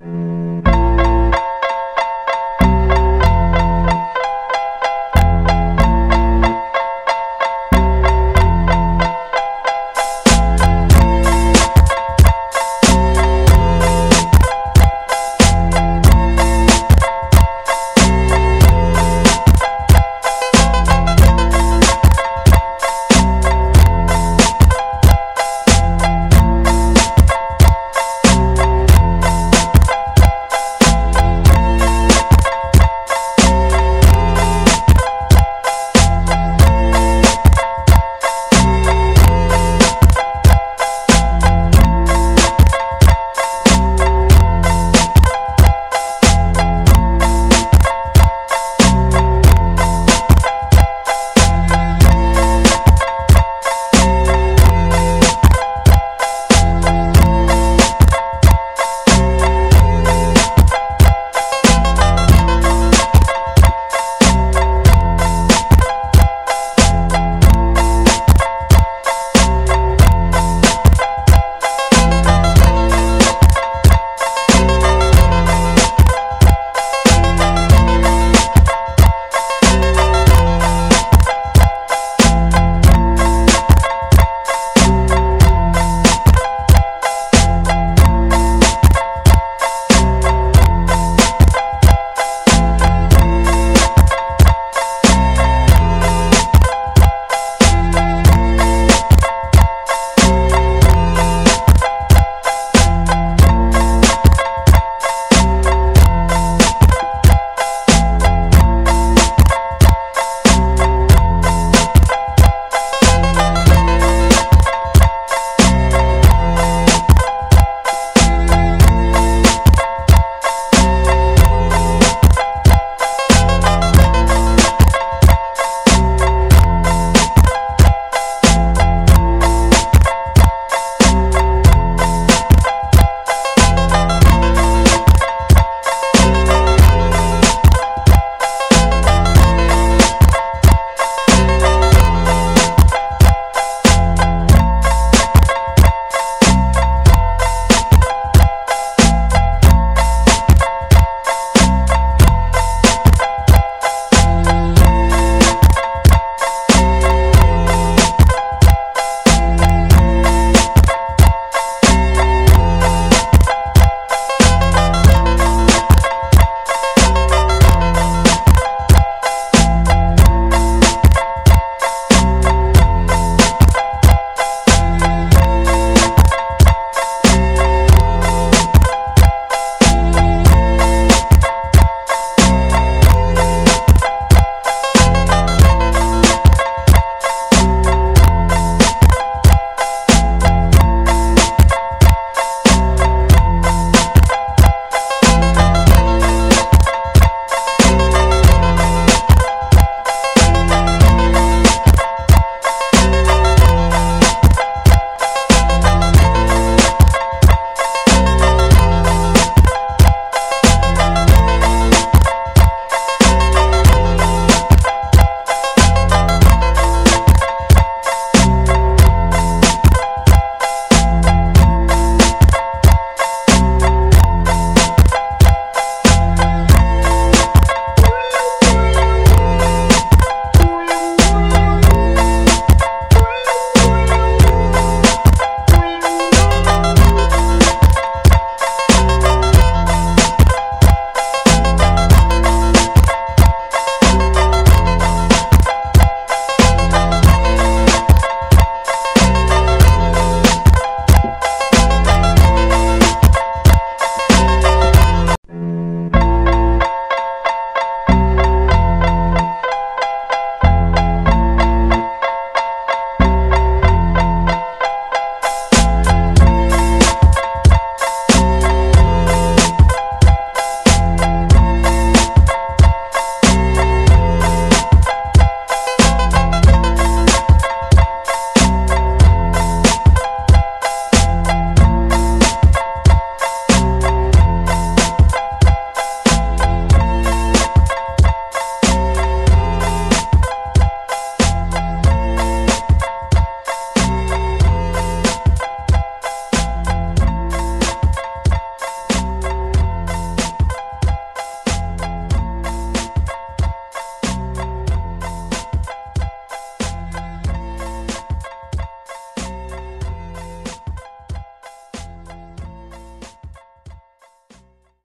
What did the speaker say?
Bye.